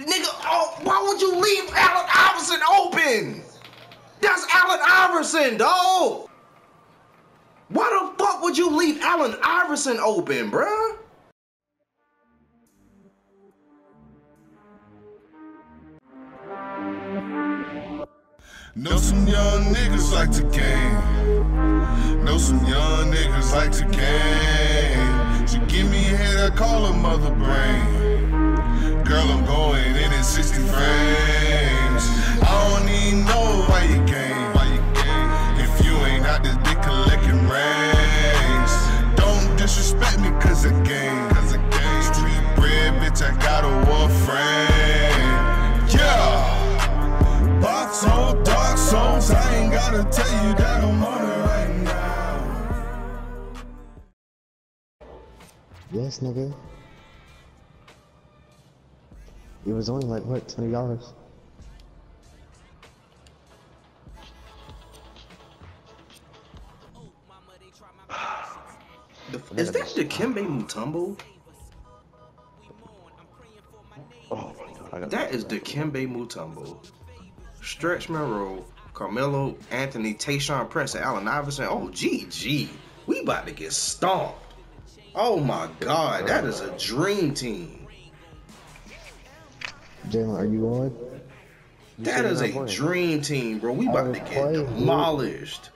Nigga, oh, why would you leave Allen Iverson open? That's Allen Iverson, dog. Why the fuck would you leave Allen Iverson open, bruh? Know some young niggas like to game. Know some young niggas like to game. She give me a head, I call her mother brain. Girl, I'm going in at 60 frames. I don't even know why you? If you ain't out this dick collecting rings. Don't disrespect me cause game. Street bread, bitch, I got a war frame. Yeah. Box on dark I ain't gotta tell you that I'm on it right now. Yes, nigga. It was only like what, twenty dollars? The- Is that Dikembe Mutombo? Oh my god, That is Dikembe Mutombo. Stretch Monroe, Carmelo Anthony, Tayshaun Prince, and Allen Iverson. Oh, GG. We about to get stomped. Oh my god, that is a dream team. Jalen, are you on? You That said is you're a playing. dream team, bro. We about to get playing, demolished.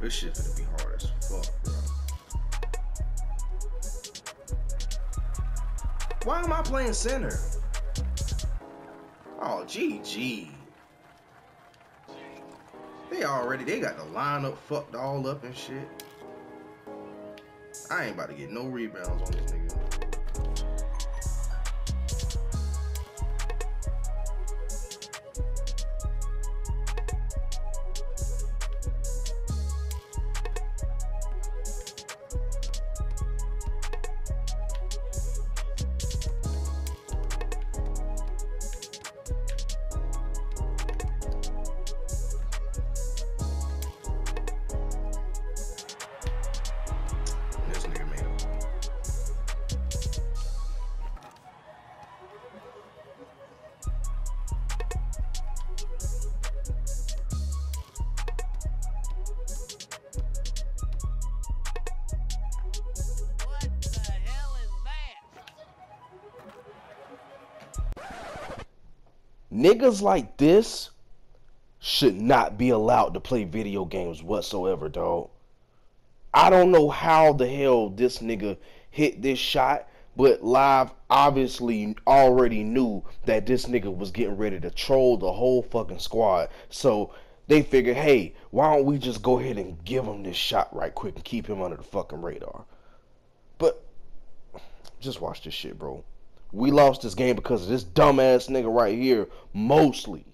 This shit gonna be hard as fuck, bro. Why am I playing center? Oh, GG. They already, they got the lineup fucked all up and shit. I ain't about to get no rebounds on this nigga. Niggas like this should not be allowed to play video games whatsoever, dog. I don't know how the hell this nigga hit this shot, but Live obviously already knew that this nigga was getting ready to troll the whole fucking squad. So they figured, hey, why don't we just go ahead and give him this shot right quick and keep him under the fucking radar? But just watch this shit, bro. We lost this game because of this dumbass nigga right here, mostly.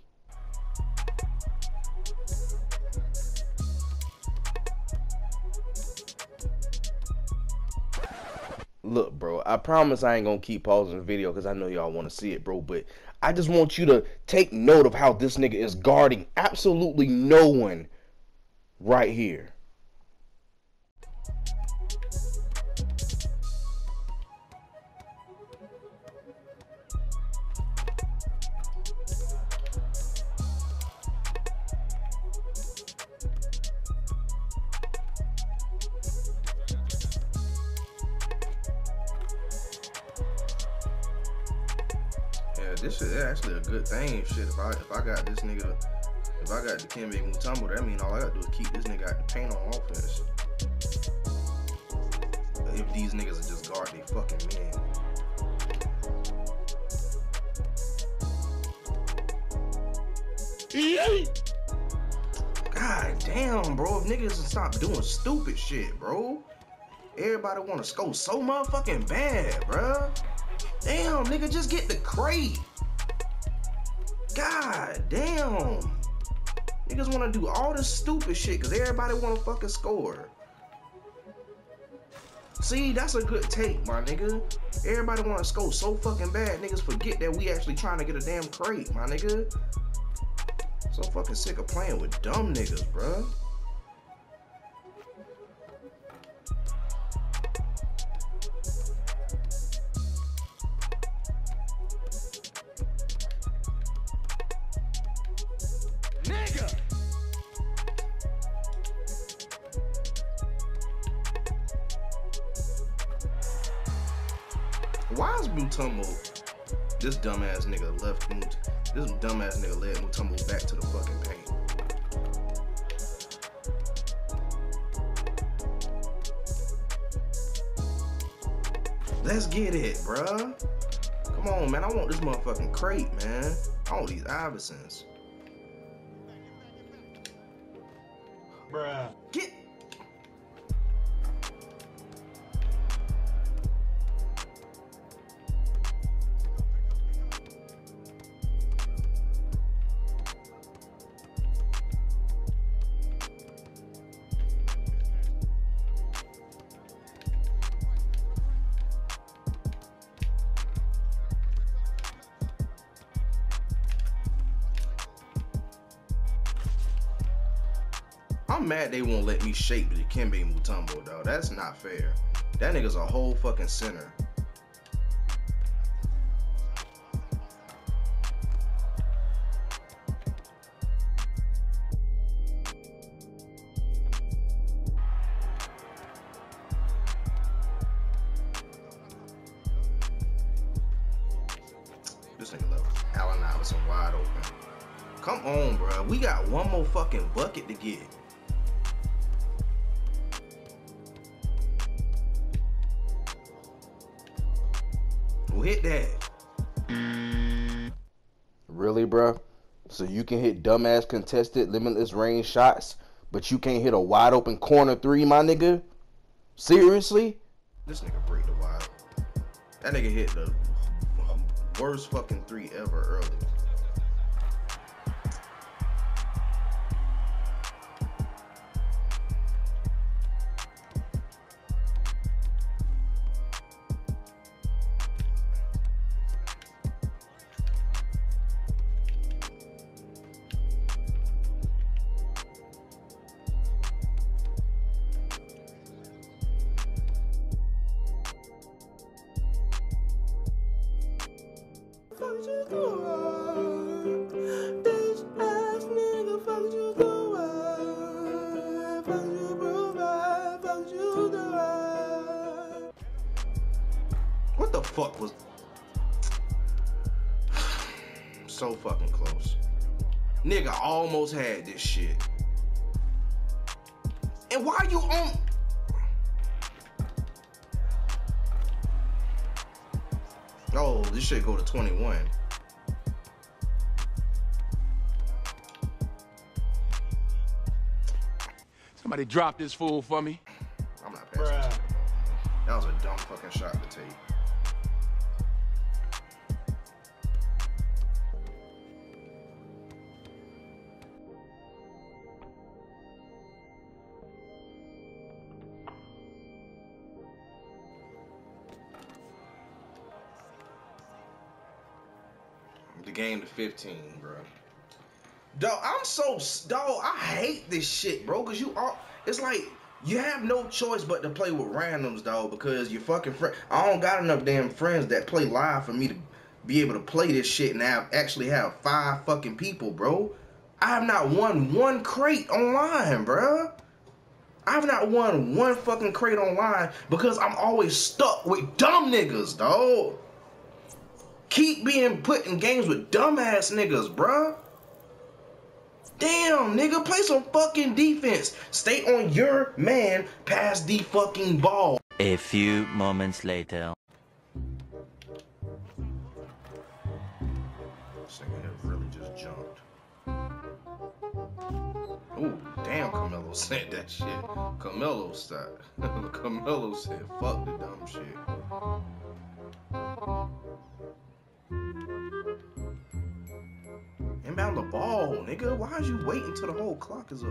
Look, bro, I promise I ain't gonna keep pausing the video because I know y'all want to see it, bro. But I just want you to take note of how this nigga is guarding absolutely no one right here. This is actually a good thing. Shit, if I if I got this nigga, if I got Dikembe Mutombo, that mean all I gotta do is keep this nigga out the paint on offense. If these niggas are just guard they fucking men. God damn, bro. If niggas stop doing stupid shit, bro. Everybody wanna score so motherfucking bad, bruh. Damn, nigga, just get the crate. God damn. Niggas wanna do all this stupid shit because everybody wanna fucking score. See, that's a good take, my nigga. Everybody wanna score so fucking bad, niggas forget that we actually trying to get a damn crate, my nigga. So fucking sick of playing with dumb niggas, bruh. Why is Mutombo, this dumbass nigga left Mut- this dumbass nigga led Mutombo back to the fucking paint? Let's get it, bruh. Come on, man. I want this motherfucking crate, man. I want these Iversons. Bruh. Get. I'm mad they won't let me shape Dikembe Mutombo, though. That's not fair. That nigga's a whole fucking center. This nigga left Allen Iverson wide open. Come on, bro. We got one more fucking bucket to get. Hit that. Really, bro? So you can hit dumbass contested limitless range shots, but you can't hit a wide open corner three, my nigga? Seriously? This nigga break the wide. That nigga hit the worst fucking three ever early. What the fuck was so fucking close? Nigga almost had this shit. And why you on Oh, this shit go to 21. Somebody drop this fool for me. I'm not passing Bruh. this nigga ball, man. That was a dumb fucking shot to take. 15, bro. Dog, I'm so dog. I hate this shit, bro. Cause you all, it's like you have no choice but to play with randoms, dog. Because your fucking friend. I don't got enough damn friends that play live for me to be able to play this shit and have actually have five fucking people, bro. I have not won one crate online, bro. I have not won one fucking crate online because I'm always stuck with dumb niggas, dog. Keep being put in games with dumbass niggas, bruh. Damn, nigga, play some fucking defense. Stay on your man, pass the fucking ball. A few moments later. This nigga really just jumped. Ooh, damn, Carmelo said that shit. Carmelo said, Carmelo said, fuck the dumb shit. Inbound the ball, nigga. Why is you waiting till the whole clock is up?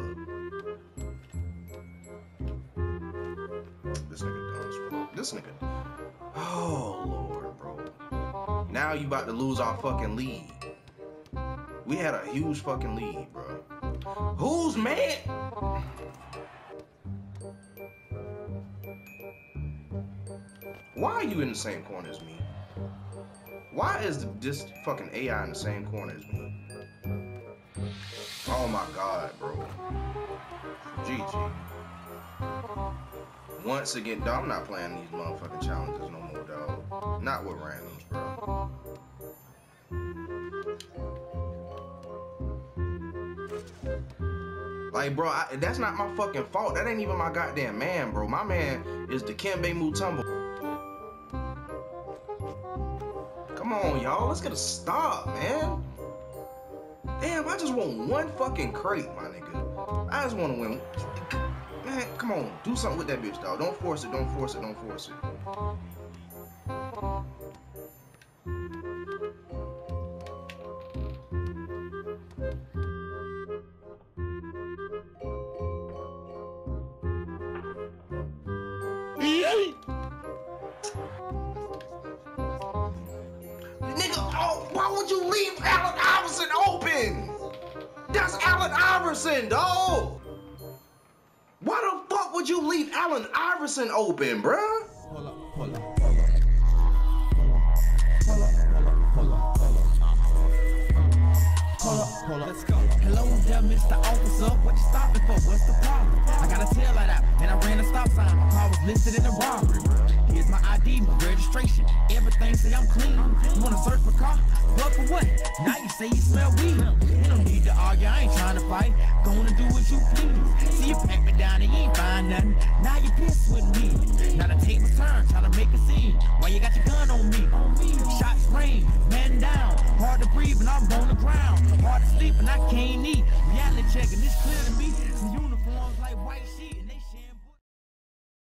This nigga fuck. This nigga. Oh, Lord, bro. Now you about to lose our fucking lead. We had a huge fucking lead, bro. Who's man? Why are you in the same corner as me? Why is this fucking AI in the same corner as me? Oh my god, bro. GG. Once again, dog, I'm not playing these motherfucking challenges no more, dog. Not with randoms, bro. Like, bro, I, that's not my fucking fault. That ain't even my goddamn man, bro. My man is Dikembe Mutombo. Come on, y'all. Let's get a stop, man. Damn, I just want one fucking crate, my nigga. I just want to win. Man, come on. Do something with that bitch, dog. Don't force it. Don't force it. Don't force it. Would you leave Allen Iverson open? That's Allen Iverson, dog. Why the fuck would you leave Allen Iverson open, bruh? Hold up, hold up. Let's go. Hello there, Mr. Officer. What you stopping for? What's the problem? I got a tail light out, and I ran a stop sign. My car was listed in robbery. Here's my ID, my registration. Everything say I'm clean. You wanna search my car? What for what? Now you say you smell weed. You don't need to argue, I ain't trying to fight. Gonna do what you please. See you pack me down and you ain't find nothing. Now you pissed with me. Now to take my turn, try to make a scene. Why you got your gun on me? Shots rain, man down. Hard to breathe and I'm on the ground. Hard to sleep and I can't eat. Reality checking, this clear to me. Some uniforms like white sheet